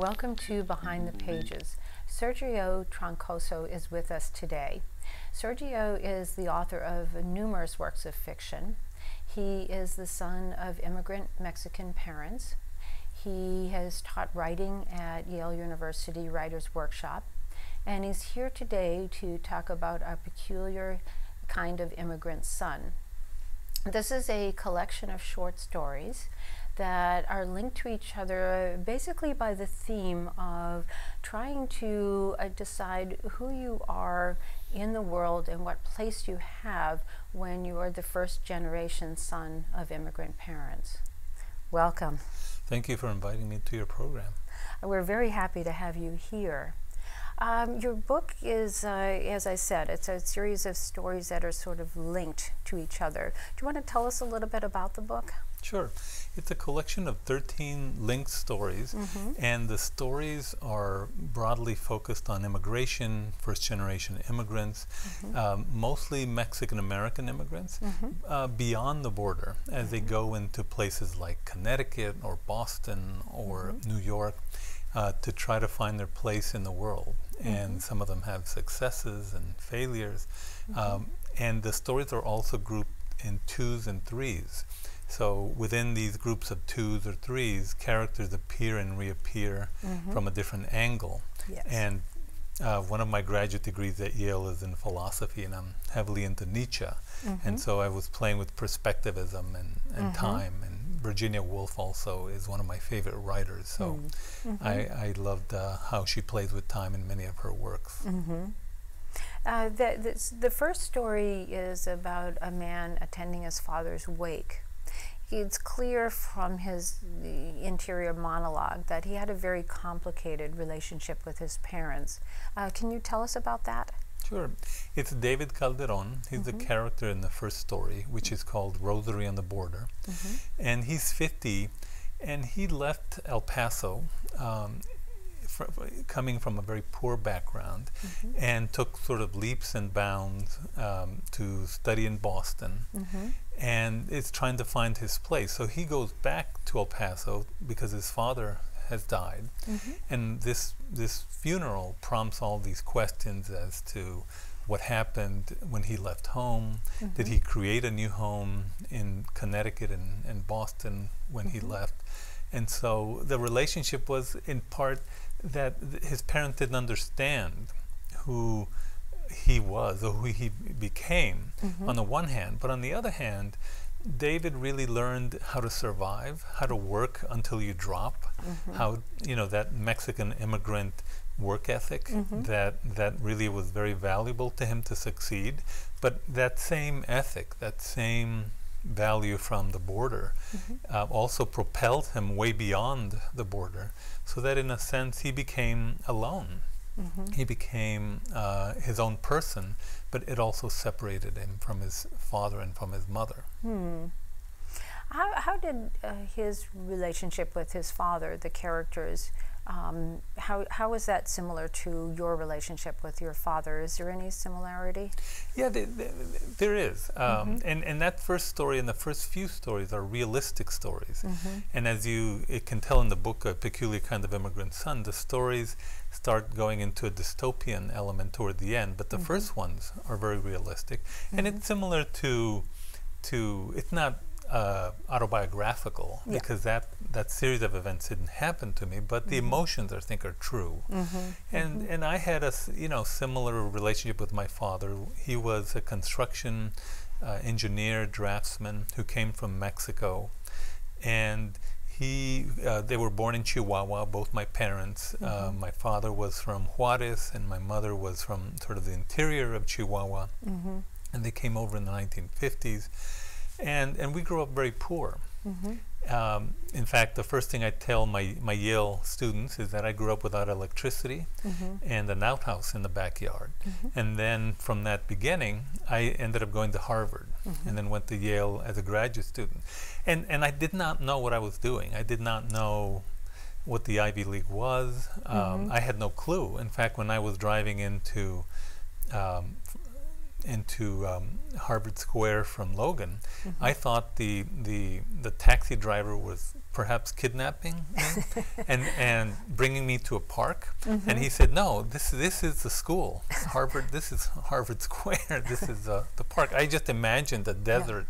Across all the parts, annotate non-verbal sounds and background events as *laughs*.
Welcome to Behind the Pages. Sergio Troncoso is with us today. Sergio is the author of numerous works of fiction. He is the son of immigrant Mexican parents. He has taught writing at Yale University Writers Workshop, and he's here today to talk about a peculiar kind of immigrant son. This is a collection of short stories that are linked to each other basically by the theme of trying to uh, decide who you are in the world and what place you have when you are the first generation son of immigrant parents. Welcome. Thank you for inviting me to your program. We're very happy to have you here. Um, your book is, uh, as I said, it's a series of stories that are sort of linked to each other. Do you want to tell us a little bit about the book? Sure. It's a collection of 13 linked stories, mm-hmm. and the stories are broadly focused on immigration, first generation immigrants, mm-hmm. um, mostly Mexican American immigrants, mm-hmm. uh, beyond the border as they mm-hmm. go into places like Connecticut or Boston or mm-hmm. New York. Uh, to try to find their place in the world. And mm-hmm. some of them have successes and failures. Um, and the stories are also grouped in twos and threes. So within these groups of twos or threes, characters appear and reappear mm-hmm. from a different angle. Yes. And uh, one of my graduate degrees at Yale is in philosophy, and I'm heavily into Nietzsche. Mm-hmm. And so I was playing with perspectivism and, and mm-hmm. time. And Virginia Woolf also is one of my favorite writers. So mm-hmm. I, I loved uh, how she plays with time in many of her works. Mm-hmm. Uh, the, the first story is about a man attending his father's wake it's clear from his interior monologue that he had a very complicated relationship with his parents. Uh, can you tell us about that? Sure. It's David Calderon. He's mm-hmm. the character in the first story, which is called Rosary on the Border. Mm-hmm. And he's 50, and he left El Paso um, coming from a very poor background mm-hmm. and took sort of leaps and bounds um, to study in Boston mm-hmm. and is trying to find his place. So he goes back to El Paso because his father has died. Mm-hmm. And this, this funeral prompts all these questions as to what happened when he left home. Mm-hmm. Did he create a new home in Connecticut and, and Boston when he mm-hmm. left? And so the relationship was in part that his parents didn't understand who he was or who he became mm-hmm. on the one hand, but on the other hand, David really learned how to survive, how to work until you drop, mm-hmm. how you know that Mexican immigrant work ethic mm-hmm. that that really was very valuable to him to succeed. But that same ethic, that same value from the border mm-hmm. uh, also propelled him way beyond the border so that in a sense he became alone mm-hmm. he became uh, his own person but it also separated him from his father and from his mother hmm. how, how did uh, his relationship with his father the characters um, how, how is that similar to your relationship with your father? Is there any similarity? Yeah, the, the, there is. Um, mm-hmm. and, and that first story and the first few stories are realistic stories. Mm-hmm. And as you it can tell in the book, A Peculiar Kind of Immigrant Son, the stories start going into a dystopian element toward the end, but the mm-hmm. first ones are very realistic. And it's mm-hmm. similar to, to it's not uh, autobiographical yeah. because that that series of events didn't happen to me, but mm-hmm. the emotions I think are true. Mm-hmm. And mm-hmm. and I had a you know similar relationship with my father. He was a construction uh, engineer, draftsman who came from Mexico, and he uh, they were born in Chihuahua. Both my parents. Uh, mm-hmm. my father was from Juarez, and my mother was from sort of the interior of Chihuahua. Mm-hmm. And they came over in the 1950s and and we grew up very poor. Mm-hmm. Um, in fact, the first thing I tell my, my Yale students is that I grew up without electricity mm-hmm. and an outhouse in the backyard. Mm-hmm. And then from that beginning, I ended up going to Harvard mm-hmm. and then went to Yale as a graduate student. And, and I did not know what I was doing. I did not know what the Ivy League was. Um, mm-hmm. I had no clue. In fact, when I was driving into um, into um, Harvard Square from Logan, mm-hmm. I thought the, the the taxi driver was perhaps kidnapping me *laughs* and and bringing me to a park. Mm-hmm. And he said, "No, this this is the school, Harvard. This is Harvard *laughs* Square. This is uh, the park." I just imagined a desert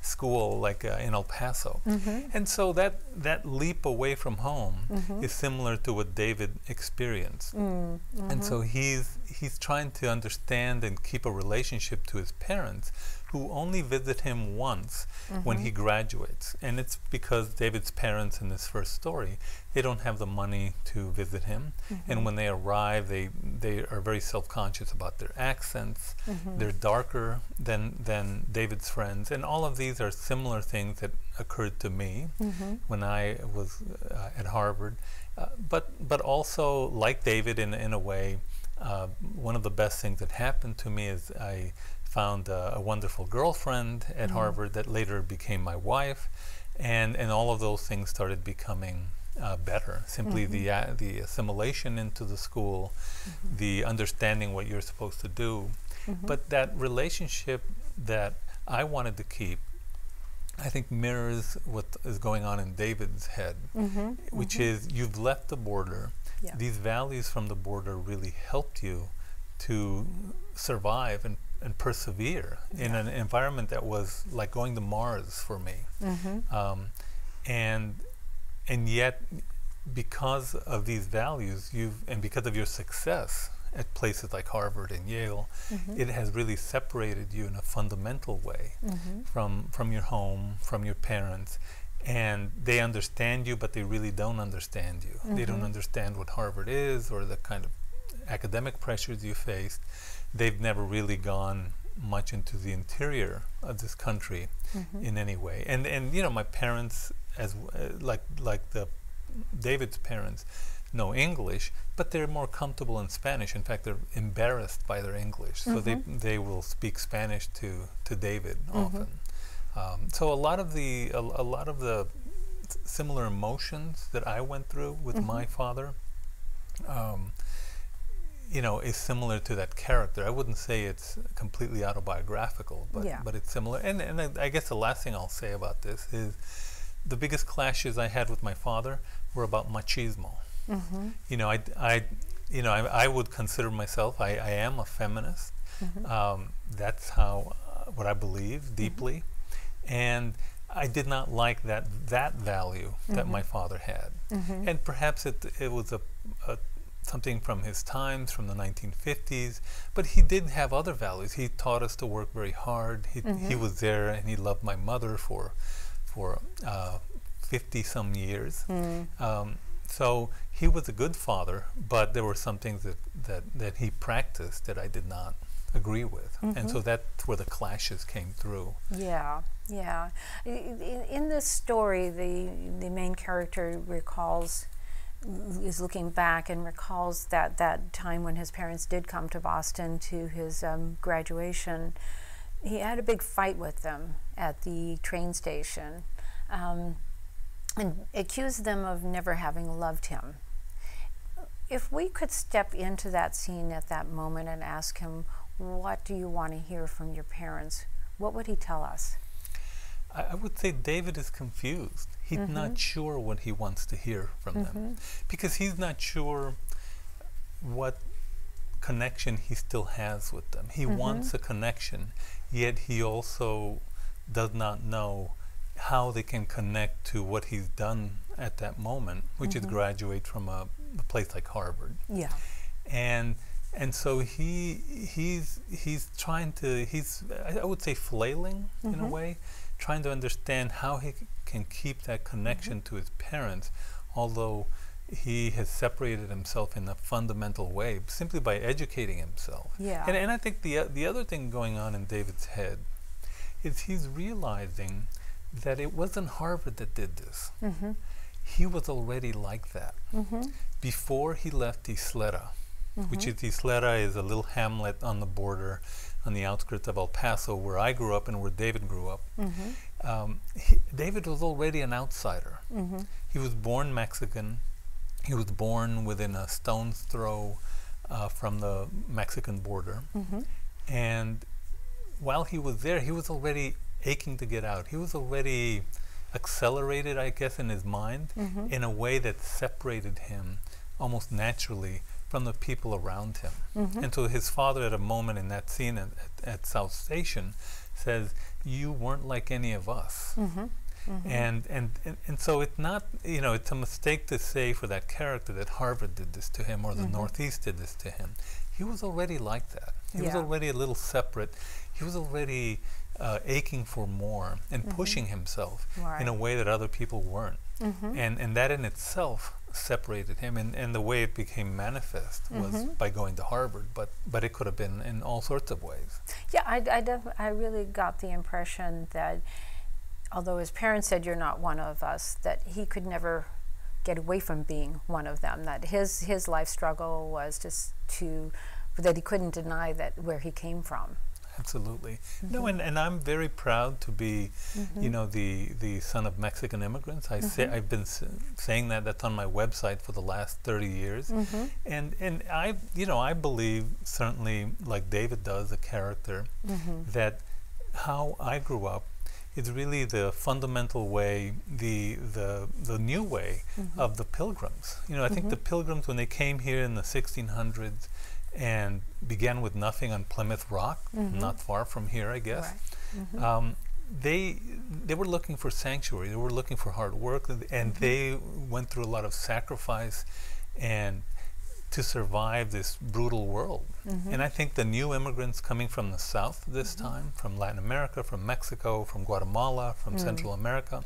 school like uh, in El Paso, Mm-hmm. and so that that leap away from home Mm-hmm. is similar to what David experienced. Mm-hmm. And so he's he's trying to understand and keep a relationship to his parents who only visit him once when he graduates. And it's because David's parents in this first story, they don't have the money to visit him. And when they arrive, they they are very self-conscious about their accents. They're darker than than David's friends. And all of these are similar things that occurred to me Mm-hmm. when I was uh, at Harvard. Uh, but but also like David in in a way, uh, one of the best things that happened to me is I found uh, a wonderful girlfriend at Harvard that later became my wife, and and all of those things started becoming. Uh, better simply the uh, the assimilation into the school the understanding what you're supposed to do but that relationship that I wanted to keep I think mirrors what is going on in David's head, Mm-hmm. which is you've left the border. Yeah. These values from the border really helped you to survive and, and persevere in an environment that was like going to Mars for me. Mm-hmm. Um, and and yet because of these values you've and because of your success at places like Harvard and Yale, Mm-hmm. it has really separated you in a fundamental way Mm-hmm. from from your home, from your parents, and they understand you, but they really don't understand you. They don't Mhm. understand what Harvard is or the kind of academic pressures you faced. They've never really gone much into the interior of this country Mm-hmm. in any way. And and you know, my parents, as uh, like like the David's parents, know English, but they're more comfortable in Spanish. In fact, they're embarrassed by their English, so they they will speak Spanish to to David often. Um, so a lot of the a, a lot of the similar emotions that I went through with my father, um, you know, is similar to that character. I wouldn't say it's completely autobiographical, but Yeah. but it's similar. And and I, I guess the last thing I'll say about this is the biggest clashes I had with my father were about machismo. Mm-hmm. You know, I, I you know, I, I would consider myself. I, I am a feminist. Mm-hmm. Um, that's how uh, what I believe deeply, and I did not like that that value that my father had, Mm-hmm. and perhaps it it was a, a something from his times from the 1950s but he did have other values he taught us to work very hard he, he was there and he loved my mother for for uh, 50 some years Mm. um, so he was a good father but there were some things that, that, that he practiced that I did not agree with and so that's where the clashes came through Yeah, yeah. In, in this story, the the main character recalls is looking back and recalls that that time when his parents did come to Boston to his um, graduation. He had a big fight with them at the train station, um, and accused them of never having loved him. If we could step into that scene at that moment and ask him, "What do you want to hear from your parents?" What would he tell us? I, I would say David is confused. He's not sure what he wants to hear from them because he's not sure what connection he still has with them. He mm-hmm. wants a connection, yet he also does not know how they can connect to what he's done at that moment, which is mm-hmm. graduate from a, a place like Harvard. Yeah. and and so he he's he's trying to he's I I would say flailing in a mm-hmm. way, trying to understand how he c- can keep that connection to his parents, although he has separated himself in a fundamental way simply by educating himself. Yeah. And and I think the o- the other thing going on in David's head is he's realizing that it wasn't Harvard that did this. Mm-hmm. He was already like that Mm-hmm. before he left Isleta, which is Isleta is a little hamlet on the border, on the outskirts of El Paso, where I grew up and where David grew up. Mm-hmm. Um, he, David was already an outsider. Mm-hmm. He was born Mexican. He was born within a stone's throw uh, from the Mexican border, Mm-hmm. and while he was there, he was already aching to get out. He was already accelerated, I guess, in his mind Mhm. in a way that separated him almost naturally from the people around him. Mhm. And so his father, at a moment in that scene at, at, at South Station, says, "You weren't like any of us." Mhm. Mhm. And, and and and so it's not you know it's a mistake to say for that character that Harvard did this to him or the Mhm. Northeast did this to him. He was already like that. He was already a little separate. He was already uh, aching for more and Mhm. pushing himself Right. in a way that other people weren't. Mhm. And and that in itself separated him. And, and the way it became manifest was Mhm. by going to Harvard. But but it could have been in all sorts of ways. Yeah, I, I, def- I really got the impression that although his parents said you're not one of us, that he could never get away from being one of them. That his his life struggle was just to that he couldn't deny that where he came from. Absolutely. No, and, and I'm very proud to be, Mm-hmm. you know, the, the son of Mexican immigrants. I say, I've been s- saying that. That's on my website for the last 30 years. Mm-hmm. And and I, you know, I believe certainly, like David does, the character, Mm-hmm. that how I grew up is really the fundamental way, the the the new way Mm-hmm. of the pilgrims. You know, I think the pilgrims when they came here in the 1600s and began with nothing on Plymouth Rock, Mhm. not far from here, I guess. Right. Mhm. Um, they they were looking for sanctuary. They were looking for hard work, and, and they went through a lot of sacrifice and to survive this brutal world. Mhm. And I think the new immigrants coming from the south this Mm-hmm. time, from Latin America, from Mexico, from Guatemala, from Mm. Central America,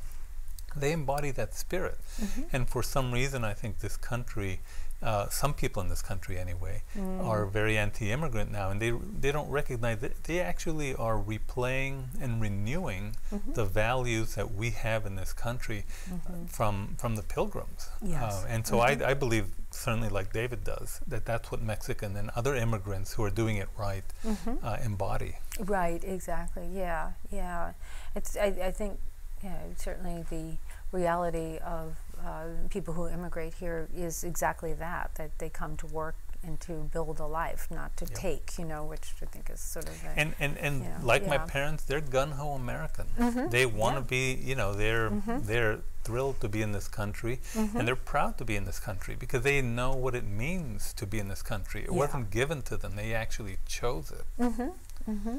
they embody that spirit. Mhm. And for some reason, I think this country, uh, some people in this country anyway, Mm. are very anti-immigrant now, and they they don't recognize that they actually are replaying and renewing Mhm. the values that we have in this country Mhm. from from the pilgrims. Yes. Uh, and so Mhm. I, I believe certainly like David does that that's what Mexican and other immigrants who are doing it right Mhm. uh, embody. Right, exactly. Yeah, yeah. It's. I, I think, yeah, certainly the reality of uh, people who immigrate here is exactly that. That they come to work and to build a life, not to Yep. take. You know, which I think is sort of. A, And and, and Yeah, like my parents, they're gun ho American. Mhm, They want to yeah. be, you know, they're Mhm. they're thrilled to be in this country, Mhm. and they're proud to be in this country because they know what it means to be in this country. It Yeah. wasn't given to them; they actually chose it. Mm-hmm. Mm-hmm.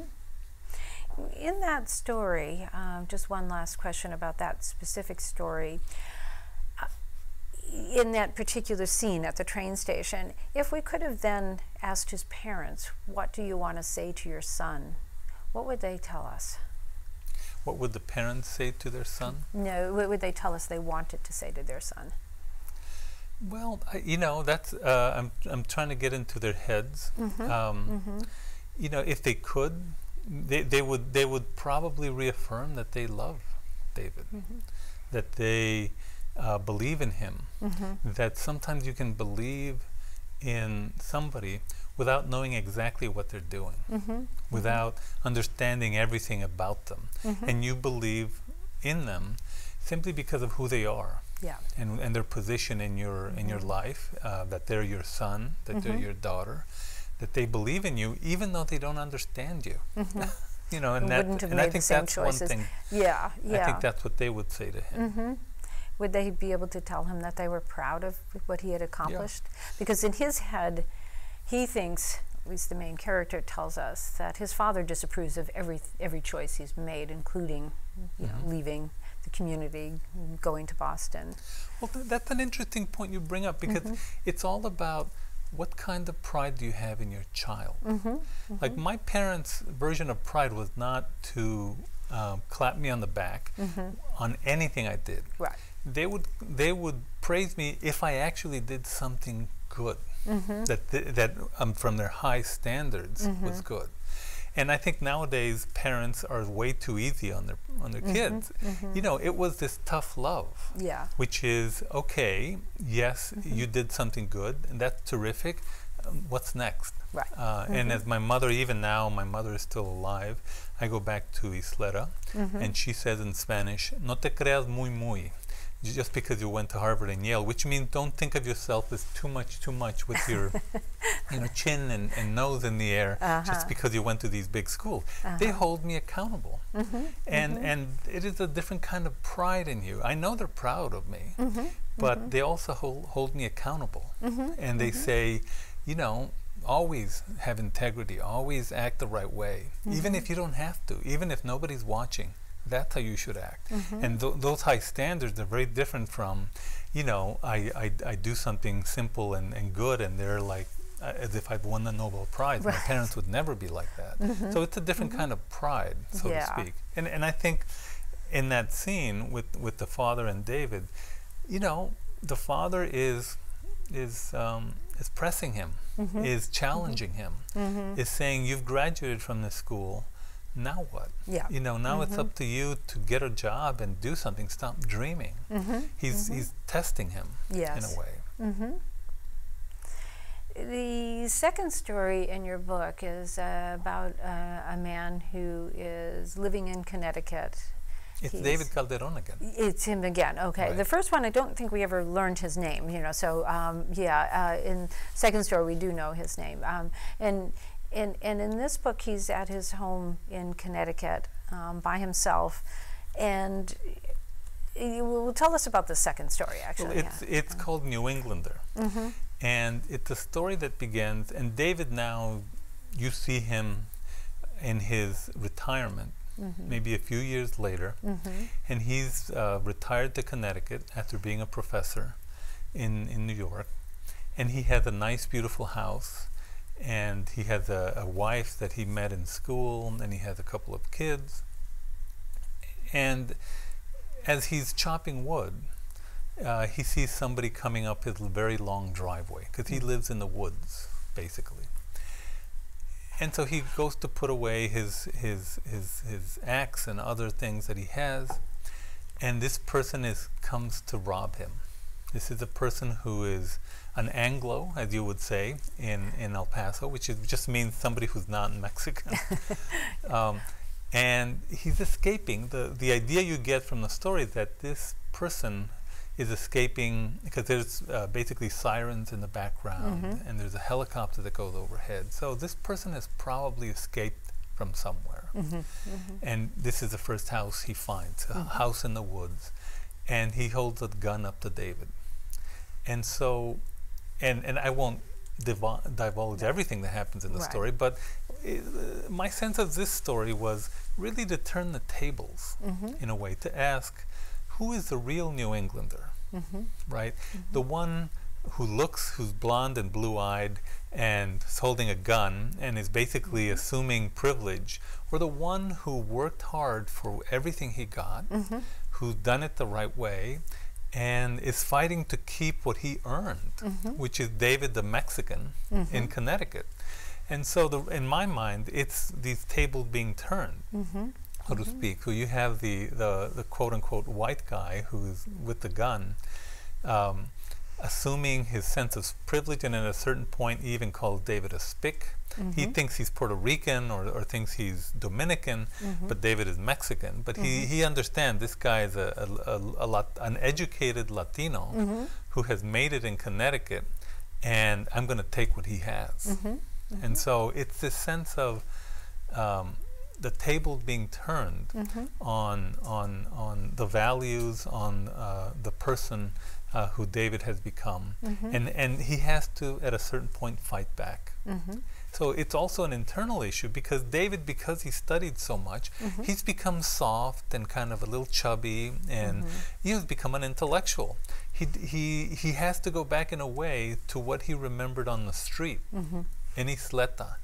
In that story, um, just one last question about that specific story. In that particular scene at the train station, if we could have then asked his parents, What do you want to say to your son? What would they tell us? What would the parents say to their son? No, what would they tell us they wanted to say to their son? Well, I, you know, that's uh, I'm I'm trying to get into their heads. Mhm. Um, Mm-hmm. You know, if they could, they they would they would probably reaffirm that they love David, Mm-hmm. that they uh, believe in him. Mm-hmm. That sometimes you can believe in somebody without knowing exactly what they're doing, Mm-hmm. without understanding everything about them, Mhm. and you believe in them simply because of who they are Yeah. and, and their position in your in your Mhm. life, uh, that they're your son, that they're your daughter, that they believe in you even though they don't understand you. Mm-hmm. *laughs* You know, and And that and I think that's choices. one thing. Yeah. Yeah. I think that's what they would say to him. Hmm Would they be able to tell him that they were proud of what he had accomplished? Because in his head, he thinks, at least the main character tells us, that his father disapproves of every every choice he's made, including, you Mhm. know, leaving the community, going to Boston. Well, th- that's an interesting point you bring up because Mhm. it's all about what kind of pride do you have in your child. Mm-hmm. Like my parents' version of pride was not to um, clap me on the back hmm on anything I did. Right. They would they would praise me if I actually did something good. Mm-hmm. that th- that um, from their high standards was Mhm. good. And I think nowadays parents are way too easy on their on their kids. Mhm. You know, it was this tough love, Yeah. which is okay. Yes, Mhm. you did something good, and that's terrific. Um, what's next? Right. Uh, And Mhm. as my mother, even now, my mother is still alive. I go back to Isleta, Mm-hmm. and she says in Spanish, "No te creas muy muy." Just because you went to Harvard and Yale, which means don't think of yourself as too much, too much with your, *laughs* you know, chin and, and nose in the air Uh-huh. just because you went to these big schools. They hold me accountable, Mm-hmm. and and it is a different kind of pride in you. I know they're proud of me, Mm-hmm. but they also hold, hold me accountable, and they say, you know. Always have integrity. Always act the right way, even if you don't have to. Even if nobody's watching, that's how you should act. Mm-hmm. And th- those high standards are very different from, you know, I, I, I do something simple and, and good, and they're like, uh, as if I've won the Nobel Prize. My parents would never be like that. Mm-hmm. So it's a different mm-hmm. kind of pride, so Yeah. to speak. And, and I think in that scene with, with the father and David, you know, the father is is um, is pressing him, is challenging him, is saying, "You've graduated from this school. Now what? Yeah. You know, now it's up to you to get a job and do something. Stop dreaming." He's he's testing him yes. in a way. The second story in your book is uh, about uh, a man who is living in Connecticut. It's He's- David Calderon again. It's him again. Okay. Right. The first one, I don't think we ever learned his name. You know, so um, yeah. Uh, in second story, we do know his name. Um, and and and in this book, he's at his home in Connecticut um, by himself, and. You will tell us about the second story, Well, actually. it's it's called New Englander, and it's a story that begins. And David now, you see him in his retirement, maybe a few years later, and he's uh, retired to Connecticut after being a professor in in New York, and he has a nice, beautiful house, and he has a, a wife that he met in school, and he has a couple of kids, and as he's chopping wood, uh, he sees somebody coming up his very long driveway because he lives in the woods, basically. And so he goes to put away his, his, his, his axe and other things that he has, and this person is comes to rob him. This is a person who is an Anglo, as you would say in, in El Paso, which is, just means somebody who's not Mexican. *laughs* um, and he's escaping. The, the idea you get from the story is that this person is escaping because there's uh, basically sirens in the background and there's a helicopter that goes overhead. So this person has probably escaped from somewhere. And this is the first house he finds, a house in the woods. And he holds a gun up to David. And so, and, and I won't divulge everything that happens in the Right. story, but uh, my sense of this story was really to turn the tables mm-hmm. in a way to ask who is the real New Englander, mm-hmm. right? Mm-hmm. The one who looks, who's blonde and blue eyed and is holding a gun and is basically assuming privilege, or the one who worked hard for everything he got, who's done it the right way, and is fighting to keep what he earned, mm-hmm. which is David the Mexican in mm-hmm. Connecticut. And so, the, in my mind, it's these tables being turned, mm-hmm. so to speak. So you have the, the, the quote unquote white guy who's with the gun, um, assuming his sense of privilege, and at a certain point, he even calls David a spick. He mm-hmm. thinks he's Puerto Rican or, or thinks he's Dominican, mm-hmm. but David is Mexican. But he, mm-hmm. he understands this guy is a, a, a, a lat, an educated Latino who has made it in Connecticut, and I'm going to take what he has. And so it's this sense of um, the table being turned on on on the values, on uh, the person uh, who David has become, mm-hmm. and and he has to at a certain point fight back. Mm-hmm. So it's also an internal issue because David, because he studied so much, mm-hmm. he's become soft and kind of a little chubby, and he has become an intellectual. He, he, he has to go back in a way to what he remembered on the street. In Isleta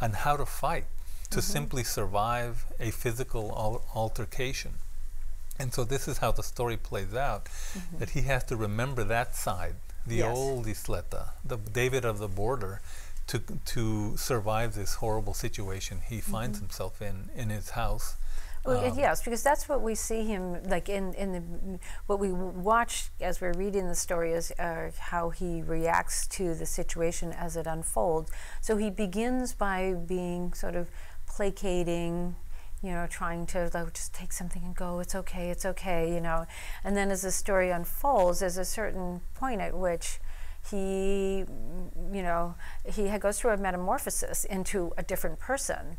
and how to fight to simply survive a physical al- altercation. And so this is how the story plays out that he has to remember that side, the Yes. old Isleta, the David of the border, to, to survive this horrible situation he finds himself in in his house. Well, Um, yes, because that's what we see him like in in the what we watch as we're reading the story is uh, how he reacts to the situation as it unfolds. So he begins by being sort of placating. You know, trying to like just take something and go, it's okay, it's okay, you know. And then as the story unfolds, there's a certain point at which he, you know, he goes through a metamorphosis into a different person.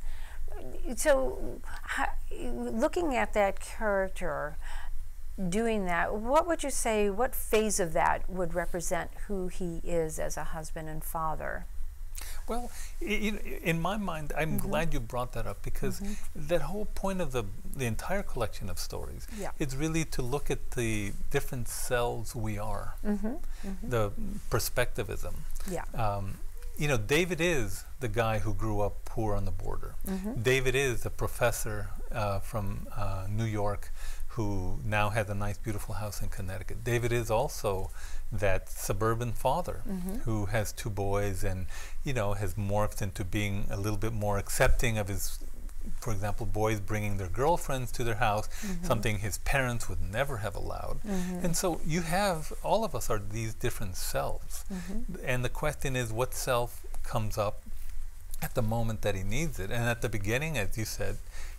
So, looking at that character, doing that, what would you say, what phase of that would represent who he is as a husband and father? Well, in my mind, I'm mm -hmm. glad you brought that up because mm -hmm. that whole point of the the entire collection of stories yeah. is really to look at the different selves we are, mm -hmm. the perspectivism. Yeah. Um, you know, David is the guy who grew up poor on the border. Mm-hmm. David is a professor uh, from uh, New York who now has a nice, beautiful house in Connecticut. David is also that suburban father mm-hmm. who has two boys and, you know, has morphed into being a little bit more accepting of his, for example, boys bringing their girlfriends to their house, mm-hmm. something his parents would never have allowed. Mm-hmm. And so you have, all of us are these different selves. Mm-hmm. And the question is, what self comes up at the moment that he needs it? And at the beginning, as you said,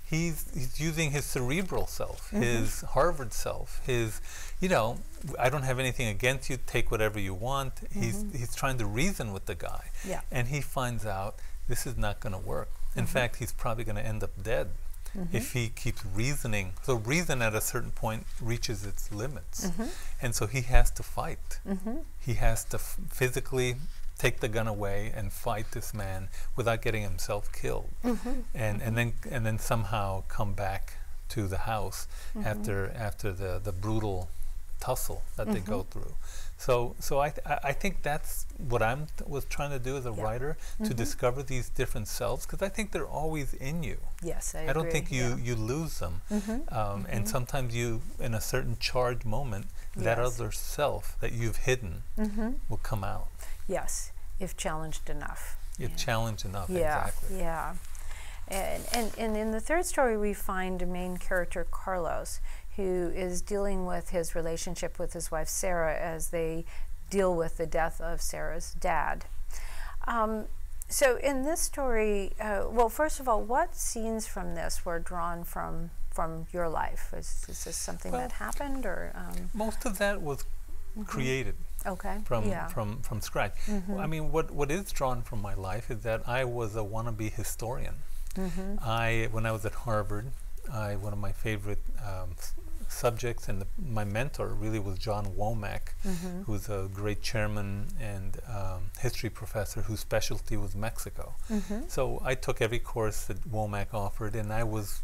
he's he's using his cerebral self, mm-hmm. his Harvard self, his you know, I don't have anything against you, take whatever you want. Mm-hmm. He's he's trying to reason with the guy. Yeah. And he finds out this is not going to work. In mm-hmm. fact, he's probably going to end up dead mm-hmm. if he keeps reasoning. So reason at a certain point reaches its limits. Mm-hmm. And so he has to fight. Mm-hmm. He has to f- physically take the gun away and fight this man without getting himself killed, mm-hmm. and and then and then somehow come back to the house mm-hmm. after after the the brutal tussle that they go mm-hmm. through. So so I th- I think that's what I'm th- was trying to do as a yeah. writer to mm-hmm. discover these different selves because I think they're always in you. Yes, I, I don't think you yeah. you lose them, mm-hmm. um, and mm-hmm. sometimes you in a certain charged moment yes. that other self that you've hidden will come out. Yes, if challenged enough. If yeah. challenged enough, yeah, exactly. Yeah. And, and, and in the third story, we find a main character, Carlos, who is dealing with his relationship with his wife, Sarah, as they deal with the death of Sarah's dad. Um, so, in this story, uh, well, first of all, what scenes from this were drawn from from your life? Is, is this something well, that happened, or um, most of that was mm-hmm. created? okay. from yeah. from from scratch. Mm-hmm. I mean, what what is drawn from my life is that I was a wannabe historian. Mm-hmm. I when I was at Harvard, I one of my favorite um, subjects and the, my mentor really was John Womack, mm-hmm. who's a great chairman and um, history professor whose specialty was Mexico. Mm-hmm. So I took every course that Womack offered, and I was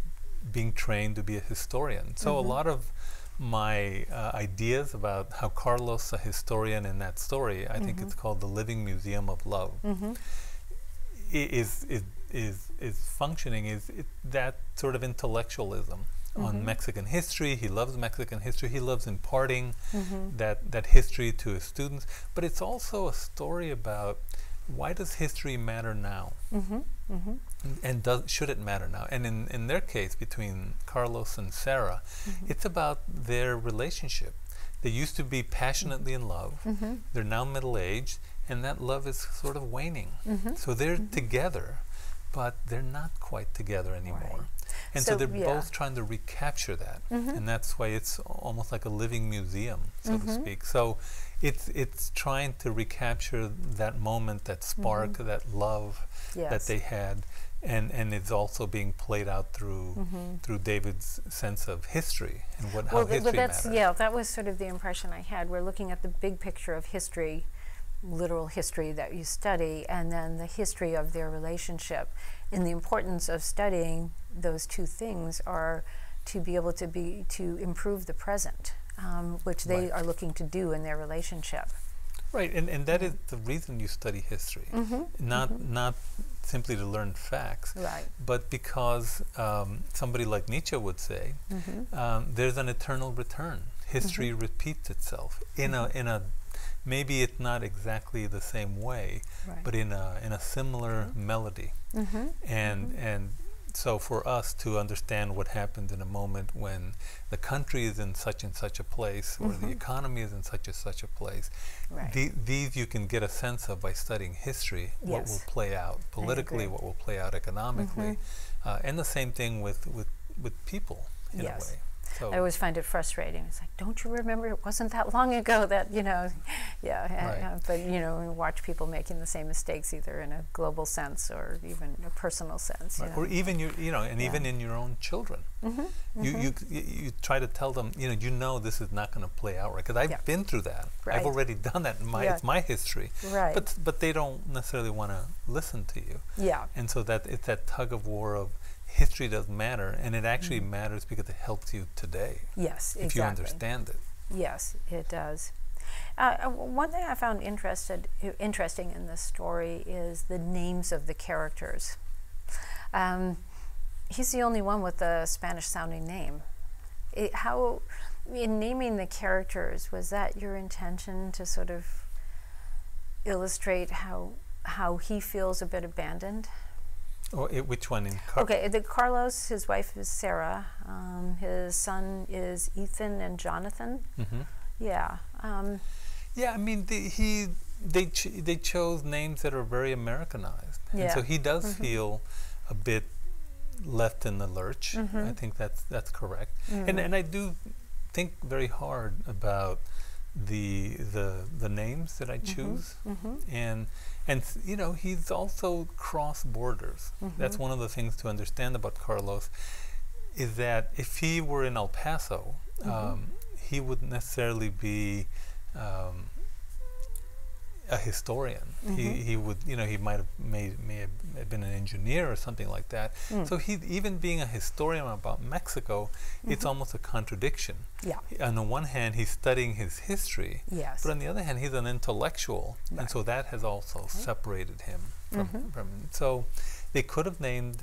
being trained to be a historian. So a mm-hmm. lot of my uh, ideas about how Carlos, a historian in that story, I mm-hmm. think it's called the Living Museum of Love, mm-hmm. is, is is is functioning is it, that sort of intellectualism mm-hmm. on Mexican history. He loves Mexican history. He loves imparting mm-hmm. that that history to his students. But it's also a story about why does history matter now? Mm-hmm. Mm-hmm. And does, should it matter now? And in, in their case, between Carlos and Sarah, mm-hmm. it's about their relationship. They used to be passionately in love. Mm-hmm. They're now middle aged, and that love is sort of waning. Mm-hmm. So they're mm-hmm. together, but they're not quite together anymore. Right. And so, so they're yeah. both trying to recapture that. Mm-hmm. And that's why it's almost like a living museum, so to speak. So it's it's trying to recapture that moment, that spark, mm-hmm. that love yes. that they had, and and it's also being played out through mm-hmm. through David's sense of history and what well, how history that's, matters. Yeah, that was sort of the impression I had. We're looking at the big picture of history, literal history that you study, and then the history of their relationship. And the importance of studying those two things are to be able to be to improve the present um, which they right. are looking to do in their relationship. Right, and, and that is the reason you study history, mm-hmm. not mm-hmm. not simply to learn facts, right. but because um, somebody like Nietzsche would say, mm-hmm. um, there's an eternal return. History mm-hmm. repeats itself in a mm-hmm. in a maybe it's not exactly the same way, right. but in a in a similar mm-hmm. melody, and and so for us to understand what happened in a moment when the country is in such and such a place or mm-hmm. the economy is in such and such a place right. the, these you can get a sense of by studying history yes. what will play out politically what will play out economically mm-hmm. uh, and the same thing with with with people in Yes. a way. So I always find it frustrating. It's like, don't you remember? It wasn't that long ago that you know, *laughs* yeah. Right. uh, but you know, we watch people making the same mistakes either in a global sense or even a personal sense. you Right, know. or even your you know and Yeah. even in your own children you, mhm. you c- you try to tell them you know you know this is not going to play out right because i've Yeah. been through that Right. i've already done that in my Yeah. it's my history right. but but they don't necessarily want to listen to you yeah. and so that it's that tug of war of history doesn't matter and it actually matters because it helps you today Yes. if you Mm-hmm. understand it Yes, it does. Uh, uh, one thing I found interested, interesting in this story is the names of the characters. Um, he's the only one with a Spanish-sounding name. It, how, in naming the characters, was that your intention to sort of illustrate how how he feels a bit abandoned? Or it, which one in Car- Okay, the Carlos, his wife is Sarah. Um, his son is Ethan and Jonathan. hmm Yeah. Um, Yeah, I mean, the, he they ch- they chose names that are very Americanized, and so he does Mhm. feel a bit left in the lurch. I Mhm. think that's that's correct, and mm. and I do think very hard about the the the names that I choose, Mhm. and and you know he's also cross borders. That's Mhm. one of the things to understand about Carlos, is that if he were in El Paso, Mhm. um, he wouldn't necessarily be um, a historian. Mhm. He he would you know he might have made may have been an engineer or something like that. Mm. So he even being a historian about Mexico, it's Mhm. almost a contradiction. Yeah. He- On the one hand, he's studying his history, Yes. but on the other hand, he's an intellectual, and so that has also separated him from, Mhm. from. So they could have named,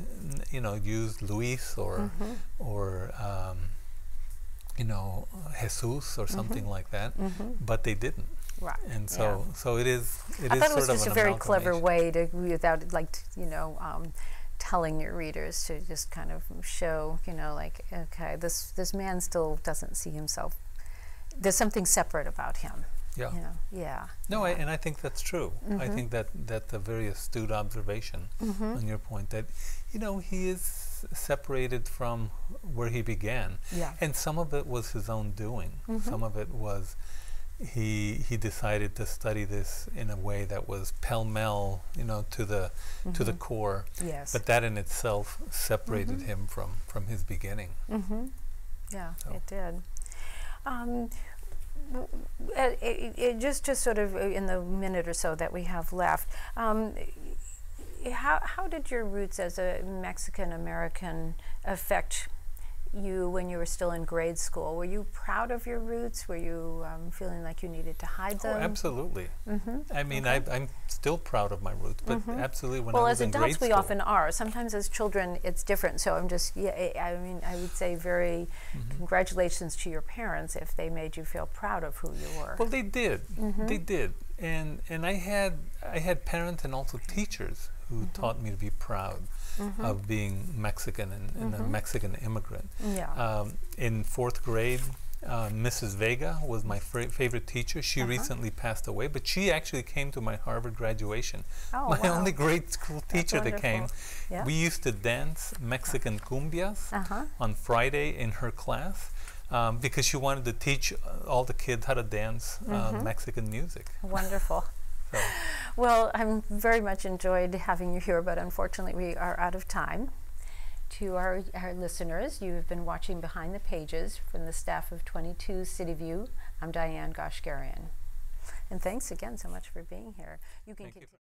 you know, used Luis or Mhm. or um, you know Jesus or something like that, but they didn't, Right. and so so it is. It I is thought it was just a very clever way to, without like, you know, um, telling your readers to just kind of show, you know, like, okay, this this man still doesn't see himself. There's something separate about him. Yeah. You know. Yeah. No, I, and I think that's true. I Mhm. think that that's a very astute observation Mhm. on your point that, you know, he is separated from where he began, Yeah. and some of it was his own doing. Mhm. Some of it was he he decided to study this in a way that was pell mell, you know, to the to the Mhm. core. Yes. But that in itself separated Mhm. him from from his beginning. Mm-hmm. Yeah, So. it did. Um, uh, it, it just, just sort of uh, in the minute or so that we have left, um, how, how did your roots as a Mexican American affect you when you were still in grade school? Were you proud of your roots? Were you um, feeling like you needed to hide Oh, them? absolutely. Mm-hmm. I mean, Okay. I, I'm still proud of my roots, but Mhm. absolutely when well, I was as in grade adults, we often are. Sometimes as children, it's different. So I'm just, yeah, I mean, I would say very Mhm. congratulations to your parents if they made you feel proud of who you were. Well, they did. Mhm. They did, and and I had I had parents and also teachers who Mhm. taught me to be proud Mhm. of being Mexican and, and a Mhm. Mexican immigrant. yeah. Um, in fourth grade, uh, Mrs. Vega was my favorite teacher. She Uh-huh. recently passed away, but she actually came to my Harvard graduation. oh, *laughs* my wow. only grade school teacher that came. Yeah. We used to dance Mexican cumbias uh huh. on Friday in her class um, because she wanted to teach uh, all the kids how to dance uh, Mhm. Mexican music. Wonderful. So, Well, I'm very much enjoyed having you here, but unfortunately, we are out of time. To our, our listeners, you have been watching Behind the Pages from the staff of 22 City View. I'm Diane Goshgarian. And thanks again so much for being here. You can Thank you continue.